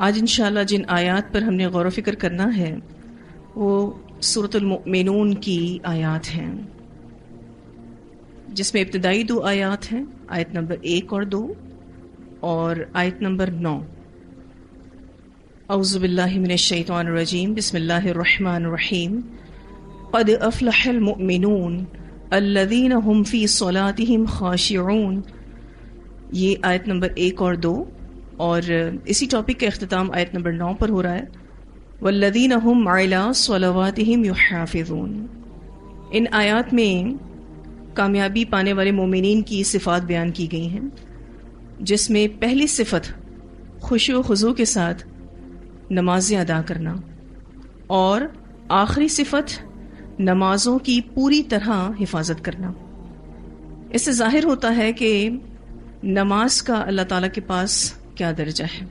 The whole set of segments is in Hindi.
आज इंशाल्लाह जिन आयात पर हमने गौर फ़िक्र करना है, वो सूरतुलमिनून की आयात हैं, जिसमें इब्तदाई दो आयात हैं, आयत नंबर एक और दो और आयत नंबर नौ। अउज़बिल्लिमिनशैतरजीम बसमीम क़द अफ़लहलमिनून अल्लदीन हम फ़ी सलातिहिम खाशिऊन। ये आयत नंबर एक और दो। और इसी टॉपिक का अख्ताम आयत नंबर नौ पर हो रहा है। वल्लदीन हम आला सलावातिहिम युहाफ़िज़ून। इन आयात में कामयाबी पाने वाले मोमिन की सिफ़ात बयान की गई हैं, जिसमें पहली सिफत खुश खजू के साथ नमाजें अदा करना और आखिरी सिफत नमाजों की पूरी तरह हिफाजत करना। इससे ज़ाहिर होता है कि नमाज़ का अल्लाह ताला के पास क्या दर्जा है?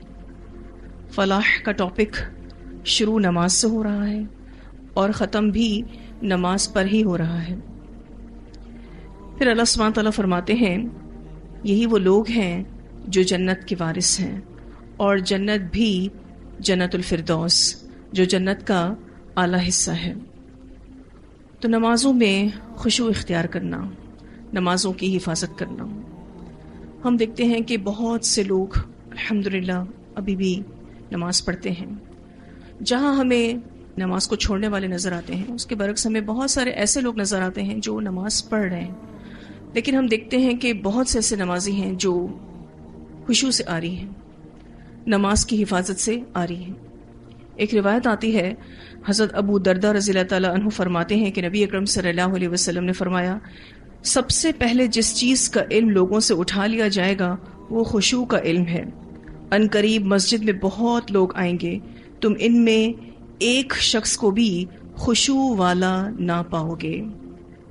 फलाह का टॉपिक शुरू नमाज़ से हो रहा है और ख़त्म भी नमाज़ पर ही हो रहा है। फिर अल्लाह सुबहान तला फरमाते हैं, यही वो लोग हैं जो जन्नत के वारिस हैं और जन्नत भी जन्नतुलफिरदौस जो जन्नत का आला हिस्सा है। तो नमाज़ों में खुशू इख्तियार करना, नमाज़ों की हिफाजत करना। हम देखते हैं कि बहुत से लोग अल्हम्दुलिल्लाह, अभी भी नमाज़ पढ़ते हैं। जहाँ हमें नमाज़ को छोड़ने वाले नज़र आते हैं, उसके बरक्स हमें बहुत सारे ऐसे लोग नज़र आते हैं जो नमाज़ पढ़ रहे हैं। लेकिन हम देखते हैं कि बहुत से ऐसे नमाजी हैं जो खुशू से आ रही हैं, नमाज़ की हिफाजत से आ रही हैं। एक रिवायत आती है, हज़रत अबू दरदा रज़ी तु फरमाते हैं कि नबी अक्रम सल्लल्लाहु अलैहि वसल्लम ने फरमाया, सबसे पहले जिस चीज़ का इल्म लोगों से उठा लिया जाएगा, वो खुशू का इल्म है। अनकरीब मस्जिद में बहुत लोग आएँगे, तुम इनमें एक शख्स को भी खुशू वाला ना पाओगे।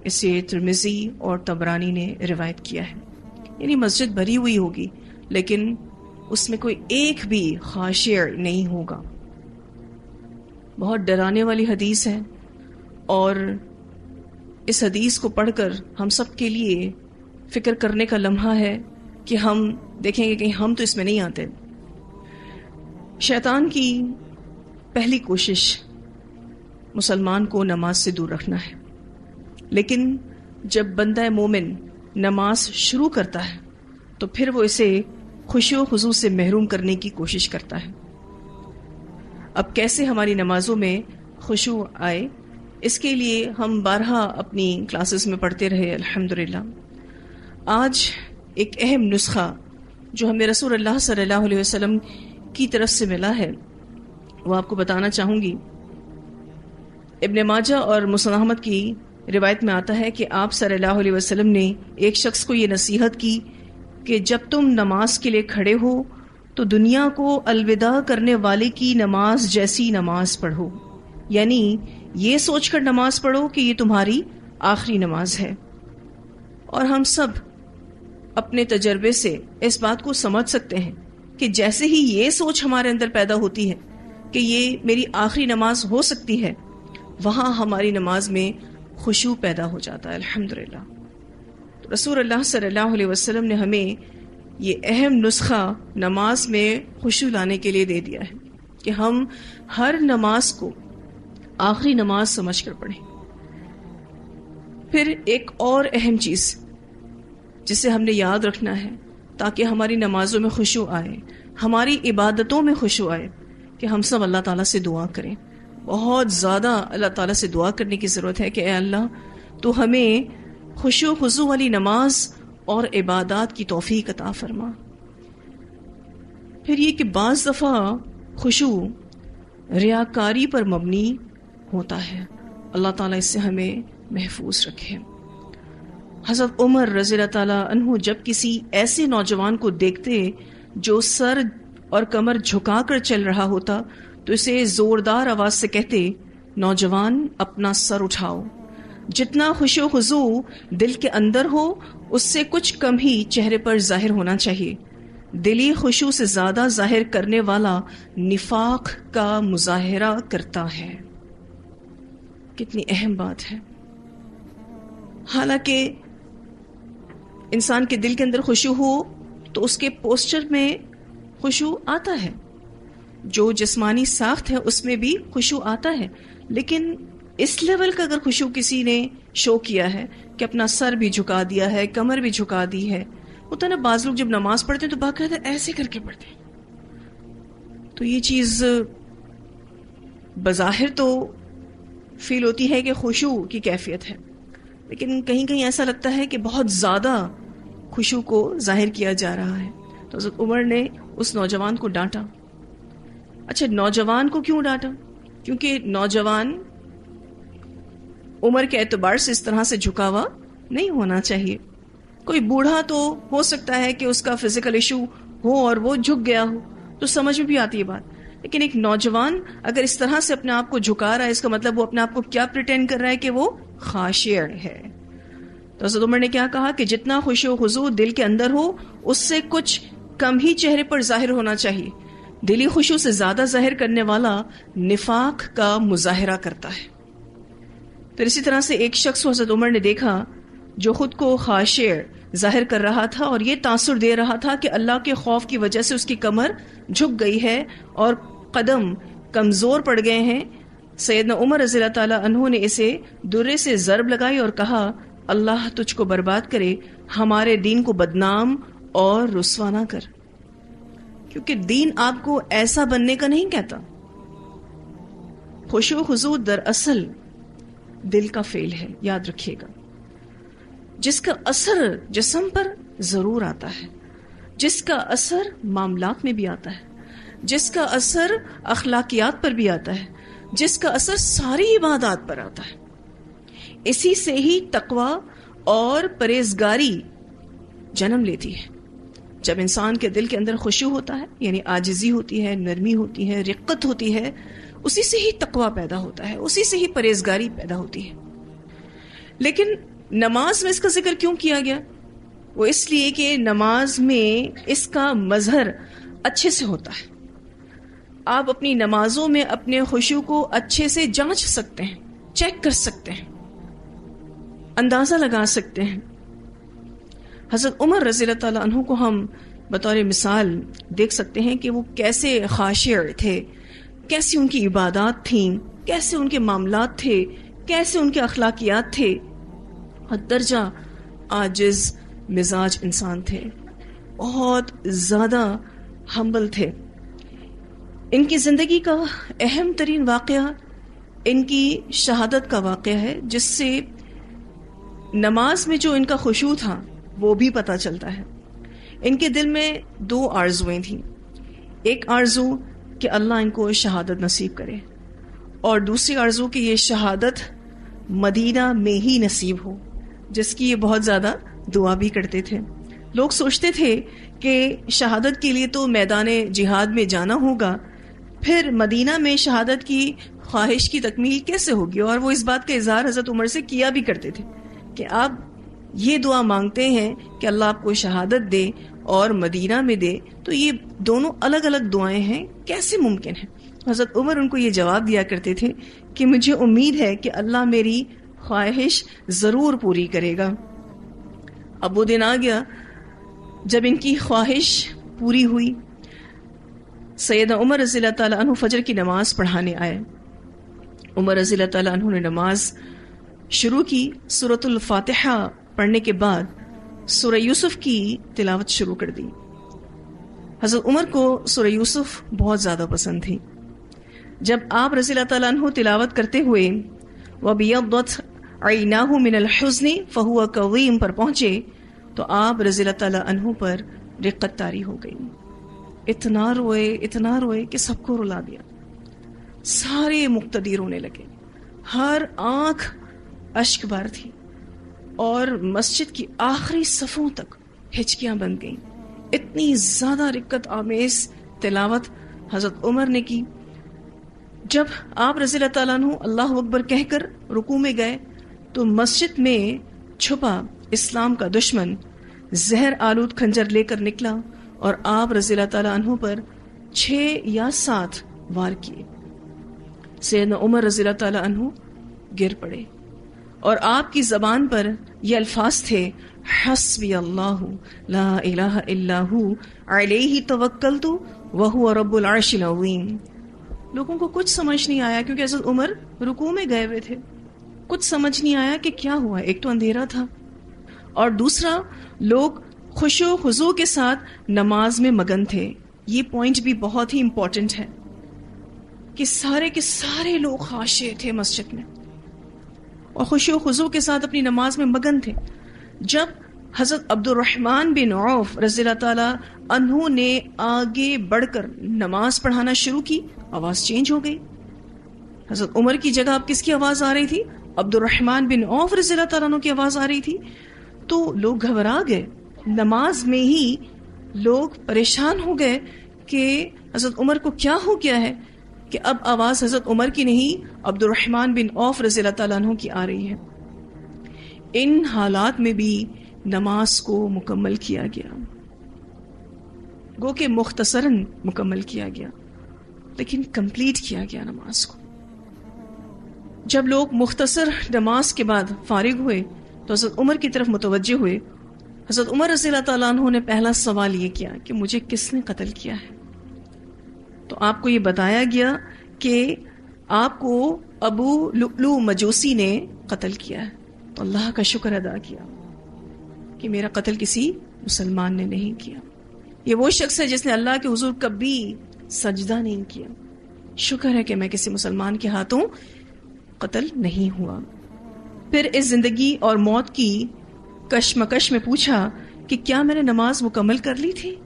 इसे तिरमिजी और तबरानी ने रिवायत किया है। यानी मस्जिद भरी हुई होगी, लेकिन उसमें कोई एक भी खाशियर नहीं होगा। बहुत डराने वाली हदीस है, और इस हदीस को पढ़कर हम सब के लिए फ़िक्र करने का लम्हा है कि हम देखेंगे कि हम तो इसमें नहीं आते। शैतान की पहली कोशिश मुसलमान को नमाज़ से दूर रखना है। लेकिन जब बंदा मोमिन नमाज़ शुरू करता है तो फिर वो इसे खुशियों खुजू से महरूम करने की कोशिश करता है। अब कैसे हमारी नमाजों में खुशू आए, इसके लिए हम बारह अपनी क्लासेस में पढ़ते रहे, अल्हम्दुलिल्लाह। आज एक अहम नुस्खा जो हमें रसूल अल्लाह सल्लल्लाहु अलैहि वसल्लम की तरफ़ से मिला है। वो आपको बताना चाहूँगी। इब्न माजा और मुसन अहमद की रिवायत में आता है कि आप सल्लल्लाहु अलैहि वसल्लम ने एक शख्स को ये नसीहत की कि जब तुम नमाज़ के लिए खड़े हो तो दुनिया को अलविदा करने वाले की नमाज़ जैसी नमाज़ पढ़ो। यानी ये सोचकर नमाज़ पढ़ो कि ये तुम्हारी आखिरी नमाज़ है। और हम सब अपने तजर्बे से इस बात को समझ सकते हैं कि जैसे ही ये सोच हमारे अंदर पैदा होती है कि ये मेरी आखिरी नमाज़ हो सकती है, वहाँ हमारी नमाज़ में खुशू पैदा हो जाता है, अल्हम्दुलिल्लाह। तो रसूल अल्लाह सल्लल्लाहु अलैहि वसल्लम ने हमें ये अहम नुस्खा नमाज़ में खुशू लाने के लिए दे दिया है कि हम हर नमाज़ को आखिरी नमाज़ समझ कर पढ़ें। फिर एक और अहम चीज़ जिसे हमने याद रखना है ताकि हमारी नमाजों में खुशू आए, हमारी इबादतों में खुशू आए कि हम सब अल्लाह ताला से दुआ करें। बहुत ज़्यादा अल्लाह ताला से दुआ करने की ज़रूरत है कि अल्लाह तो हमें खुशो खुजू वाली नमाज़ और इबादत की तोफ़ी अता फरमा। फिर ये कि बाज़ दफ़ा खुशू रियाकारी पर मबनी होता है। अल्लाह ताला इससे हमें महफूज रखे। हज़रत उमर रज़ी तु जब किसी ऐसे नौजवान को देखते जो सर और कमर झुकाकर चल रहा होता तो इसे जोरदार आवाज़ से कहते, नौजवान, अपना सर उठाओ। जितना खुशो खुजू दिल के अंदर हो, उससे कुछ कम ही चेहरे पर ज़ाहिर होना चाहिए। दिली खुशू से ज़्यादा ज़ाहिर करने वाला निफाक का मुजाहरा करता है। कितनी अहम बात है। हालाँकि इंसान के दिल के अंदर खुशू हो तो उसके पोस्टर में खुशू आता है। जो जिस्मानी साख्त है, उसमें भी खुशू आता है। लेकिन इस लेवल का अगर खुशू किसी ने शो किया है, कि अपना सर भी झुका दिया है, कमर भी झुका दी है, होता ना, बाज लोग जब नमाज़ पढ़ते हैं तो बाकायदा ऐसे करके पढ़ते हैं। तो ये चीज़ बज़ाहिर तो फील होती है कि खुशू की कैफियत है। लेकिन कहीं कहीं ऐसा लगता है कि बहुत ज़्यादा खुशू को ज़ाहिर किया जा रहा है। तो हज़रत उमर ने उस नौजवान को डांटा। अच्छा नौजवान को क्यों डांटा? क्योंकि नौजवान उम्र के एतबार से इस तरह से झुका हुआ नहीं होना चाहिए। कोई बूढ़ा तो हो सकता है कि उसका फ़िज़िकल इशू हो और वो झुक गया हो तो समझ में भी आती है बात। लेकिन एक नौजवान अगर इस तरह से अपने आप को झुका रहा है, इसका मतलब वो अपने आप को क्या प्रिटेंड कर रहा है कि वो खाशिर है। तो उमर ने क्या कहा कि जितना खुश दिल के अंदर हो, उससे कुछ कम ही चेहरे पर ज़ाहिर होना चाहिए। दिली खुशू से ज़्यादा ज़ाहिर करने वाला निफाक का मुजाहरा करता है। तो इसी तरह से एक शख्स हज़रत उमर ने देखा जो खुद को खाशिर ज़ाहिर कर रहा था और ये तासुर दे रहा था कि अल्लाह के खौफ की वजह से उसकी कमर झुक गई है और कदम कमज़ोर पड़ गए हैं। सैदना उमर रज़ी तहों ने इसे दुर्रे से जरब लगाई और कहा, अल्लाह तुझको बर्बाद करे, हमारे दीन को बदनाम और रुसवाना कर। क्योंकि दीन आपको ऐसा बनने का नहीं कहता। खुशो खुजू दरअसल दिल का फेल है, याद रखिएगा। जिसका असर जिसम पर ज़रूर आता है, जिसका असर मामलात में भी आता है, जिसका असर अखलाकियात पर भी आता है जिसका असर सारी इबादत पर आता है। इसी से ही तकवा और परहेजगारी जन्म लेती है। जब इंसान के दिल के अंदर खुशू होता है, यानी आजिजी होती है, नरमी होती है, रिक्कत होती है, उसी से ही तकवा पैदा होता है, उसी से ही परहेजगारी पैदा होती है। लेकिन नमाज़ में इसका ज़िक्र क्यों किया गया? वो इसलिए कि नमाज़ में इसका मजहर अच्छे से होता है। आप अपनी नमाजों में अपने खुशू को अच्छे से जाँच सकते हैं, चेक कर सकते हैं, अंदाज़ा लगा सकते हैं। हज़रत उमर रज़ी तु को हम बतौर मिसाल देख सकते हैं कि वो कैसे खाशियर थे, कैसी उनकी इबादत थी, कैसे उनके मामला थे, कैसे उनके अखलाकियात थे। और दर्जा आजिज मिजाज इंसान थे, बहुत ज़्यादा हम्बल थे। इनकी ज़िंदगी का अहम तरीन वाक़ इनकी शहादत का वाक़ है, जिससे नमाज़ में जो इनका खुशू था, वो भी पता चलता है। इनके दिल में दो आर्जुएँ थीं। एक आर्जू कि अल्लाह इनको शहादत नसीब करे, और दूसरी आरज़ू कि ये शहादत मदीना में ही नसीब हो, जिसकी ये बहुत ज़्यादा दुआ भी करते थे। लोग सोचते थे कि शहादत के लिए तो मैदान जिहाद में जाना होगा फिर मदीना में शहादत की ख्वाहिश की तकमील कैसे होगी? और वो इस बात का इजहार हज़रत उमर से किया भी करते थे कि आप ये दुआ मांगते हैं कि अल्लाह आपको शहादत दे और मदीना में दे। तो ये दोनों अलग अलग दुआएँ हैं। कैसे मुमकिन है? हज़रत उमर उनको ये जवाब दिया करते थे कि मुझे उम्मीद है कि अल्लाह मेरी ख्वाहिश ज़रूर पूरी करेगा। अब वो दिन आ गया जब इनकी ख्वाहिश पूरी हुई। सैद उमर रज़ी तु फजर की नमाज़ पढ़ाने आए। उमर रज़ी तु ने नमाज़ शुरू की, सूरतुल पढ़ने के बाद सुर यूसुफ की तिलावत शुरू कर दी। हज़रत उमर को सुर यूसुफ बहुत ज़्यादा पसंद थी। जब आप रज़ी तु तिलावत करते हुए वबियत अनाहू मिनल हुजनी फहुआ कवीम पर पहुँचे तो आप रज़ी अनहु पर रिक्कत तारी हो गई। इतना रोए इतना रोए कि सबको रुला दिया। सारे मुक्तदी रोने लगे। हर आँख अश्क भर थी और मस्जिद की आखिरी सफ़ों तक हिचकियाँ बन गईं। इतनी ज़्यादा रिक्कत, आमेज, तिलावत हज़रत उमर ने की। जब आप रज़ी अल्लाह अकबर कहकर रुकू में गए तो मस्जिद में छुपा इस्लाम का दुश्मन जहर आलूद खंजर लेकर निकला। और आप रज़ी तु पर छह या सात वार किए। सैदना उमर रज़ी तु गिर पड़े। और आपकी जबान पर ये अल्फाज थे हसबी अल्लाह ला इलाहा इल्लाहु अलैहि तवक्कलतु व हुवा रब्बुल अर्शिल लोगों को कुछ समझ नहीं आया क्योंकि हज़रत उमर रुकू में गए हुए थे। कुछ समझ नहीं आया कि क्या हुआ। एक तो अंधेरा था। और दूसरा, लोग खुशो खुजू के साथ नमाज़ में मगन थे। ये पॉइंट भी बहुत ही इंपॉर्टेंट है कि सारे के सारे लोग खाशे थे मस्जिद में। और खुशी खुजू के साथ अपनी नमाज़ में मगन थे। जब हज़रत अब्दुलरहमान बिन औफ रज़ी अनहु ने आगे बढ़कर नमाज़ पढ़ाना शुरू की, आवाज़ चेंज हो गई। हज़रत उमर की जगह अब किसकी आवाज़ आ रही थी? अब्दुलरहमान बिन औफ रज़ी की आवाज़ आ रही थी। तो लोग घबरा गए। नमाज़ में ही लोग परेशान हो गए कि हज़रत उमर को क्या हो गया है कि अब आवाज़ हज़रत उमर की नहीं अब्दुलरहमान बिन औफ रज़ी की आ रही है। इन हालात में भी नमाज़ को मुकम्मल किया गया। गो के मुख्तसरन मुकम्मल किया गया, लेकिन कंप्लीट किया गया नमाज़ को। जब लोग मुख्तसर नमाज़ के बाद फारिग हुए तो हज़रत उमर की तरफ़ मुतवजह हुए हज़रत उमर रज़ी तु ने पहला सवाल ये किया कि मुझे किसने कत्ल किया है? तो आपको ये बताया गया कि आपको अबू लुलू मजूसी ने कत्ल किया है। तो अल्लाह का शुक्र अदा किया कि मेरा कत्ल किसी मुसलमान ने नहीं किया। ये वो शख्स है जिसने अल्लाह के हजूर कभी सजदा नहीं किया। शुक्र है कि मैं किसी मुसलमान के हाथों कत्ल नहीं हुआ। फिर इस ज़िंदगी और मौत की कशमकश में पूछा कि क्या मैंने नमाज़ मुकम्मल कर ली थी?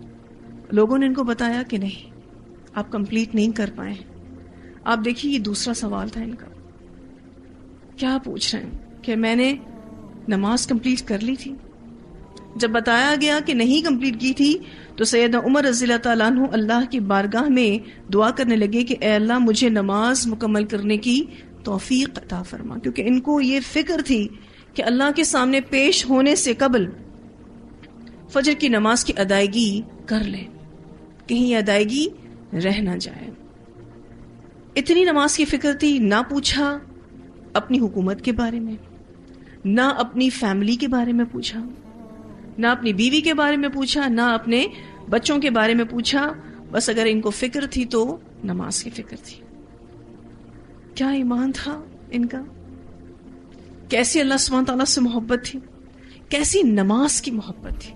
लोगों ने इनको बताया कि नहीं। आप कंप्लीट नहीं कर पाए। आप देखिए, ये दूसरा सवाल था इनका। क्या पूछ रहे हैं कि मैंने नमाज़ कंप्लीट कर ली थी? जब बताया गया कि नहीं कंप्लीट की थी तो सैयद उमर रज़ी अल्लाह की बारगाह में दुआ करने लगे कि अल्लाह, मुझे नमाज़ मुकम्मल करने की तोफीक अता फरमा। क्योंकि इनको ये फ़िक्र थी कि अल्लाह के सामने पेश होने से कबल फजर की नमाज़ की अदायगी कर ले। कहीं अदायगी रह ना जाए। इतनी नमाज़ की फ़िक्र थी, ना पूछा अपनी हुकूमत के बारे में, ना अपनी फैमिली के बारे में पूछा, ना अपनी बीवी के बारे में पूछा, ना अपने बच्चों के बारे में पूछा। बस अगर इनको फ़िक्र थी तो नमाज़ की फ़िक्र थी। क्या ईमान था इनका? कैसी अल्लाह सुबह से मोहब्बत थी? कैसी नमाज़ की मोहब्बत थी?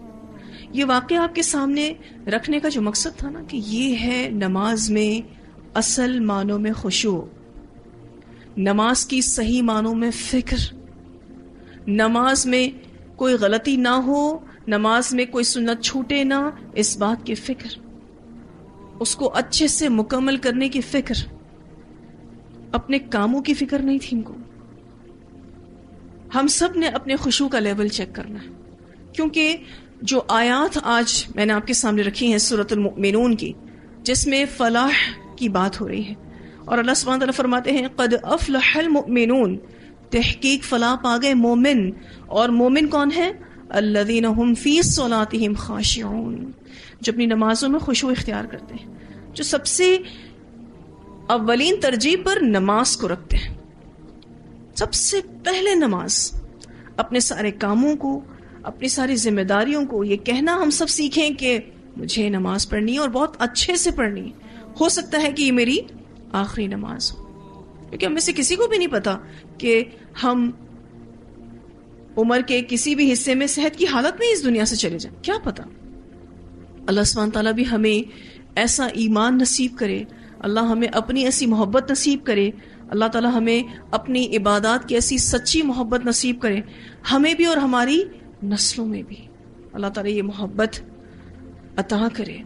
ये वाक्य आपके सामने रखने का जो मकसद था ना कि ये है नमाज़ में असल मानों में खुशू। नमाज़ की सही मानों में फ़िक्र। नमाज़ में कोई गलती ना हो, नमाज़ में कोई सुन्नत छूटे ना, इस बात की फ़िक्र। उसको अच्छे से मुकम्मल करने की फ़िक्र। अपने कामों की फ़िक्र नहीं थी इनको। हम सबने अपने खुशू का लेवल चेक करना है। क्योंकि जो आयात आज मैंने आपके सामने रखी है सूरतमिनून की, जिसमें फलाह की बात हो रही है। और अल्लाह सुबहान फरमाते हैं, कद अफलमिनून तहकीक फलाह पा गए मोमिन। और मोमिन कौन है? अल्लादीन हम फ़ीस सोलातिम खाशियान जो अपनी नमाजों में खुशबू इख्तियार करते हैं, जो सबसे अवलिन तरजीह पर नमाज़ को रखते हैं। सबसे पहले नमाज़, अपने सारे कामों को, अपनी सारी जिम्मेदारियों को ये कहना हम सब सीखें कि मुझे नमाज़ पढ़नी है और बहुत अच्छे से पढ़नी है। सकता है कि ये मेरी आखिरी नमाज़ हो। क्योंकि हमें से किसी को भी नहीं पता कि हम उम्र के किसी भी हिस्से में सेहत की हालत में इस दुनिया से चले जाए। क्या पता? अल्लाह सुबहान ताला भी हमें ऐसा ईमान नसीब करे, अल्लाह हमें अपनी ऐसी मोहब्बत नसीब करे अल्लाह ताला हमें अपनी इबादत की ऐसी सच्ची मोहब्बत नसीब करे, हमें भी और हमारी नस्लों में भी। अल्लाह ताला ये मोहब्बत अता करे।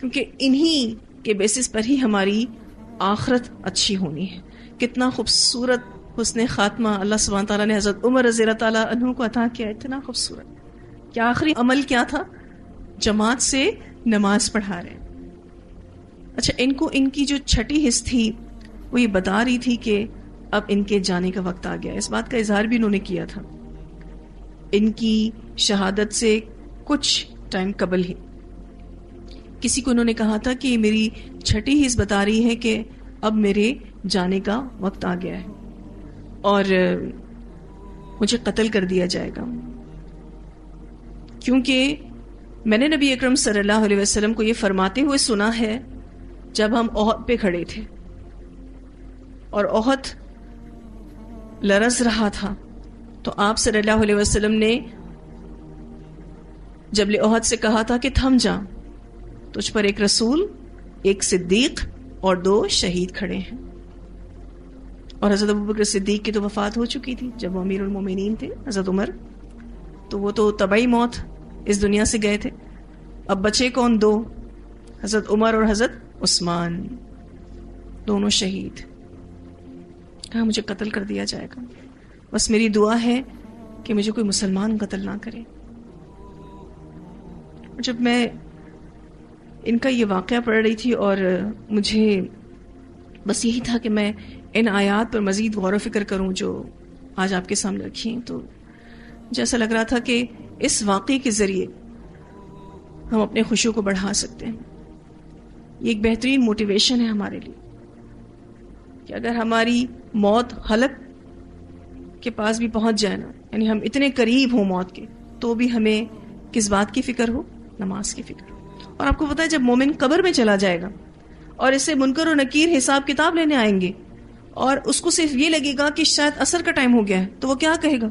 क्योंकि इन्हीं के बेसिस पर ही हमारी आखरत अच्छी होनी है। कितना खूबसूरत हुसन खात्मा अल्लाह सुबह ताला ने हज़रत उमर रज़ी तु को अता किया, इतना खूबसूरत। क्या आखिरी अमल क्या था? जमात से नमाज़ पढ़ा रहे अच्छा इनको, इनकी जो छठी हिस्स थी वो ये बता रही थी कि अब इनके जाने का वक्त आ गया। इस बात का इजहार भी इन्होंने किया था। इनकी शहादत से कुछ टाइम कबल ही। किसी को उन्होंने कहा था कि मेरी छठी हिस्स बता रही है कि अब मेरे जाने का वक्त आ गया है। और मुझे कत्ल कर दिया जाएगा। क्योंकि मैंने नबी अकरम सल्लल्लाहु अलैहि वसल्लम को यह फरमाते हुए सुना है, जब हम ओहद पे खड़े थे। और ओहद लरस रहा था। तो आप सल्लल्लाहु अलैहि वसल्लम ने जब ओहद से कहा था कि थम जा, तुझ पर एक रसूल, एक सिद्दीक और दो शहीद खड़े हैं। और हज़रत अबू बकर सिद्दीक की तो वफात हो चुकी थी, जब वो अमीर मोमिनीन थे, हज़रत उमर। तो वो तो तबाही मौत इस दुनिया से गए थे। अब बचे कौन दो? हज़रत उमर और हज़रत उस्मान, दोनों शहीद। कहा मुझे कत्ल कर दिया जाएगा। बस मेरी दुआ है कि मुझे कोई मुसलमान कत्ल ना करे। जब मैं इनका ये वाक़ पढ़ रही थी और मुझे बस यही था कि मैं इन आयात पर मज़ीद गौर फ़िक्र करूँ जो आज आपके सामने रखी हैं तो जैसा लग रहा था कि इस वाक़े के ज़रिए हम अपने खुशियों को बढ़ा सकते हैं। ये एक बेहतरीन मोटिवेशन है हमारे लिए कि अगर हमारी मौत हलक के पास भी पहुँच जाए ना। यानी हम इतने करीब हों मौत के तो भी हमें किस बात की फ़िक्र हो? नमाज़ की फ़िक्र और आपको पता है, जब मोमिन कब्र में चला जाएगा, और इसे मुनकर और नकीर हिसाब किताब लेने आएँगे, और उसको सिर्फ़ ये लगेगा कि शायद असर का टाइम हो गया है तो वो क्या कहेगा?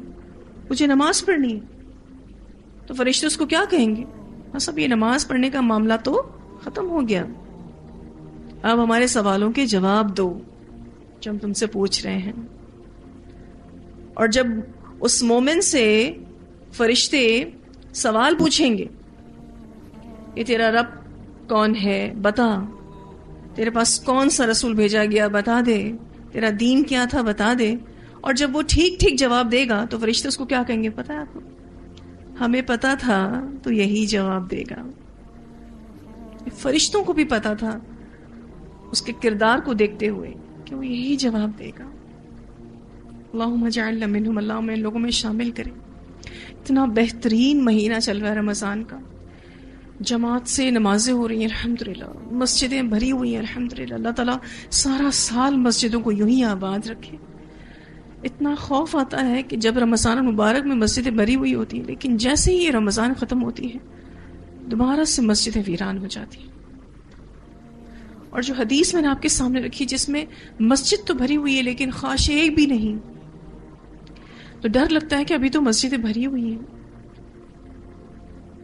मुझे नमाज़ पढ़नी है। तो फरिश्ते उसको क्या कहेंगे? बस अब ये नमाज़ पढ़ने का मामला तो खत्म हो गया। अब हमारे सवालों के जवाब दो। जो हम तुमसे पूछ रहे हैं। और जब उस मोमेंट से फरिश्ते सवाल पूछेंगे, ये तेरा रब कौन है? बता। तेरे पास कौन सा रसूल भेजा गया? बता दे। तेरा दीन क्या था? बता दे। और जब वो ठीक ठीक जवाब देगा तो फरिश्ते उसको क्या कहेंगे? पता है आपको? हमें पता था तो यही जवाब देगा। फरिश्तों को भी पता था, उसके किरदार को देखते हुए। कि वो यही जवाब देगा? अल्लाह में लोगों में शामिल करें। इतना बेहतरीन महीना चल रहा है रमज़ान का। जमात से नमाजें हो रही हैं, अल्हम्दुलिल्लाह। मस्जिदें भरी हुई हैं, अल्हम्दुलिल्लाह। अल्लाह ताला सारा साल मस्जिदों को यूँ ही आबाद रखे। इतना खौफ आता है कि जब रमज़ान मुबारक में मस्जिदें भरी हुई होती हैं, लेकिन जैसे ही ये रमज़ान ख़त्म होती है, दोबारा से मस्जिदें वीरान हो जाती हैं। और जो हदीस मैंने आपके सामने रखी, जिसमें मस्जिद तो भरी हुई है, लेकिन खाश एक भी नहीं। तो डर लगता है कि अभी तो मस्जिदें भरी हुई हैं।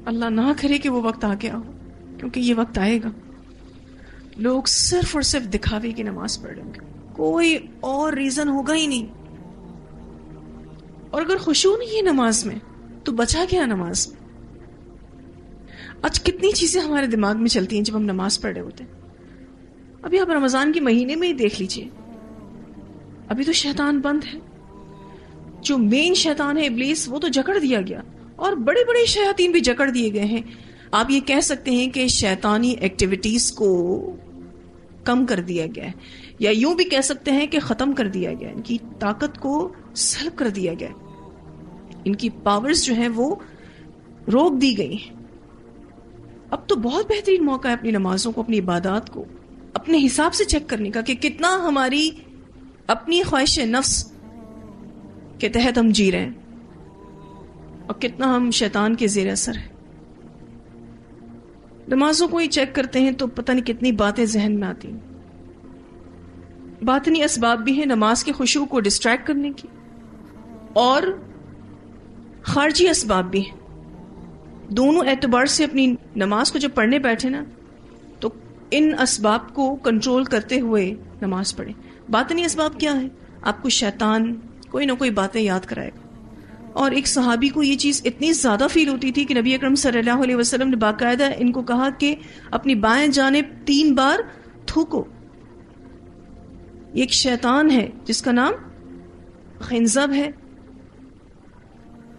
अल्लाह ना करे कि वो वक्त आ गया हो, क्योंकि ये वक्त आएगा। लोग सिर्फ़ और सिर्फ़ दिखावे की नमाज़ पढ़ लेंगे कोई और रीजन होगा ही नहीं। और अगर खुशू नहीं है नमाज़ में तो बचा क्या नमाज़ में? आज कितनी चीज़ें हमारे दिमाग में चलती हैं जब हम नमाज़ पढ़ होते हैं। अभी आप रमज़ान के महीने में ही देख लीजिए। अभी तो शैतान बंद है। जो मेन शैतान है इबलीस वो तो जकड़ दिया गया। और बड़े बड़े शयातीन भी जकड़ दिए गए हैं। आप ये कह सकते हैं कि शैतानी एक्टिविटीज़ को कम कर दिया गया है। या यूँ भी कह सकते हैं कि खत्म कर दिया गया इनकी ताकत को सल्ब कर दिया गया इनकी पावर्स जो है वो रोक दी गई अब तो बहुत बेहतरीन मौका है अपनी नमाजों को, अपनी इबादत को। अपने हिसाब से चेक करने का कि कितना हमारी अपनी ख्वाहिश नफ्स के तहत हम जी रहे हैं और कितना हम शैतान के जेर असर है। नमाजों को ही चेक करते हैं तो पता नहीं कितनी बातें जहन में आती बातनी इसबाब भी है नमाज़ के खुशबू को डिस्ट्रैक्ट करने की। और खारजी इसबाब भी है। दोनों एतबार से अपनी नमाज़ को जब पढ़ने बैठे ना इन इसबाब को कंट्रोल करते हुए नमाज़ पढ़े। बातनी इसबाब क्या है? आपको शैतान कोई ना कोई बातें याद कराएगा। और एक सहाबी को ये चीज़ इतनी ज़्यादा फील होती थी कि नबी अकरम सल्लल्लाहु अलैहि वसल्लम ने बाकायदा इनको कहा कि अपनी बाएँ जाने तीन बार थूको। एक शैतान है, जिसका नाम खिंजब है,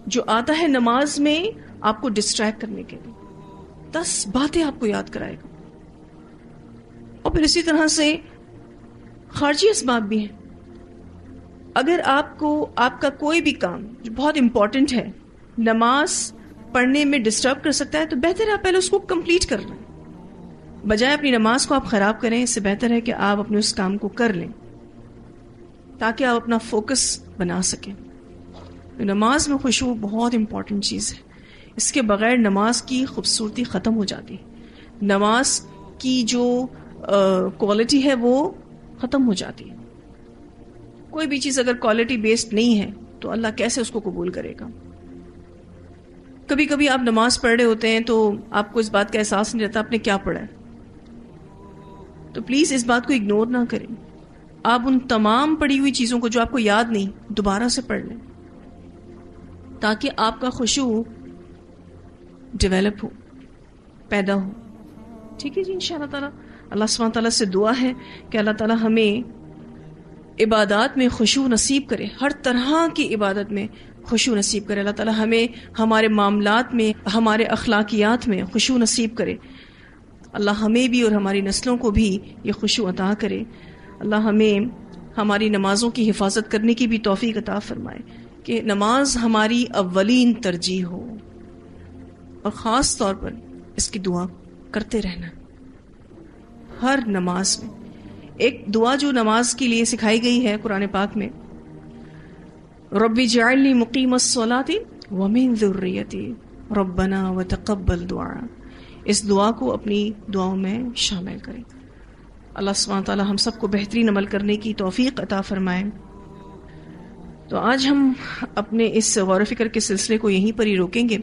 जो आता है नमाज़ में आपको डिस्ट्रैक्ट करने के लिए। दस बातें आपको याद कराएगा। और फिर इसी तरह से खारजी इसबाब भी हैं। अगर आपको, आपका कोई भी काम जो बहुत इंपॉर्टेंट है, नमाज़ पढ़ने में डिस्टर्ब कर सकता है तो बेहतर है आप पहले उसको कंप्लीट कर लें। बजाय अपनी नमाज़ को आप खराब करें, इससे बेहतर है कि आप अपने उस काम को कर लें, ताकि आप अपना फोकस बना सकें। नमाज़ में खुशबू बहुत इंपॉर्टेंट चीज़ है। इसके बगैर नमाज़ की खूबसूरती ख़त्म हो जाती। है नमाज़ की जो क्वालिटी है, वो ख़त्म हो जाती है। कोई भी चीज़ अगर क्वालिटी बेस्ड नहीं है तो अल्लाह कैसे उसको कबूल करेगा? कभी कभी आप नमाज़ पढ़ रहे होते हैं तो आपको इस बात का एहसास नहीं रहता, आपने क्या पढ़ा है? तो प्लीज़ इस बात को इग्नोर ना करें। आप उन तमाम पढ़ी हुई चीज़ों को जो आपको याद नहीं, दोबारा से पढ़ लें। ताकि आपका खुशू डेवलप हो, पैदा हो। ठीक है जी इन ताला। अल्लाह सुबहान ताला से दुआ है कि अल्लाह ताला हमें इबादत में खुशू नसीब करे, हर तरह की इबादत में खुशू नसीब करे। अल्लाह ताला हमें हमारे मामलात में, हमारे अखलाकियात में खुशू नसीब करे। अल्लाह हमें भी और हमारी नस्लों को भी ये खुशू अता करे। अल्लाह हमें हमारी नमाजों की हिफाजत करने की भी तोफ़ी अता फरमाए कि नमाज़ हमारी अव्वलीन तरजीह हो। और ख़ास तौर पर इसकी दुआ करते रहना। हर नमाज़ में। एक दुआ जो नमाज़ के लिए सिखाई गई है कुरान पाक में। रबी जाली मुकीम सोलाती वमिन ज़ुर्रियती। रब्बना व तकब्बल दुआ। इस दुआ को अपनी दुआओं में शामिल करें। अल्लाह सुबहान ताला हम सबको बेहतरीन अमल करने की तौफीक अता फरमाएँ। तो आज हम अपने इस गौर फ़िक्र के सिलसिले को यहीं पर ही रोकेंगे।